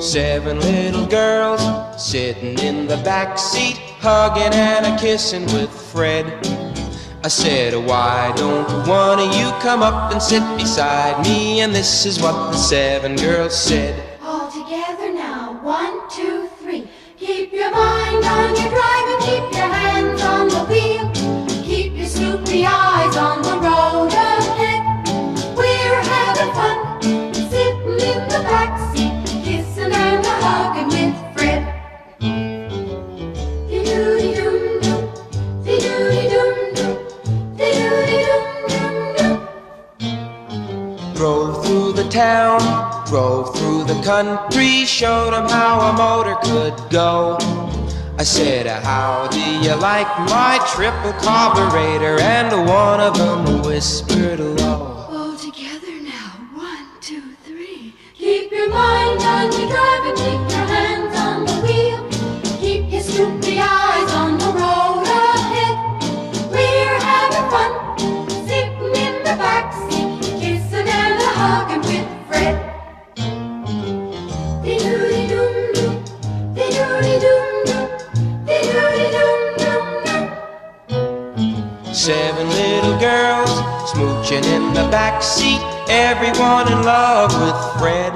Seven little girls sitting in the back seat, hugging and a kissing with Fred. I said, Why don't one of you come up and sit beside me? And this is what the seven girls said. All together now, one, two, Drove through the town, drove through the country, showed showed 'em how a motor could go. I said, How do you like my triple carburetor? And one of 'em whispered low. Seven little girls smooching in the back seat, everyone in love with Fred.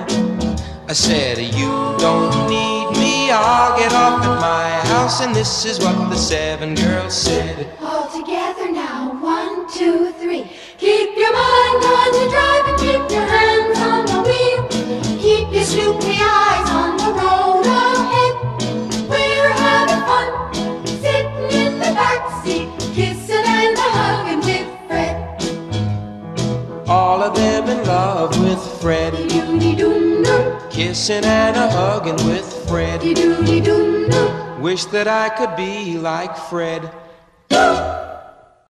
I said, You don't need me, I'll get off at my house. And this is what the seven girls said. All of them in love with Fred, Doody doom dum, kissing and a hugging with Fred. doody doom dum. Wish that I could be like Fred.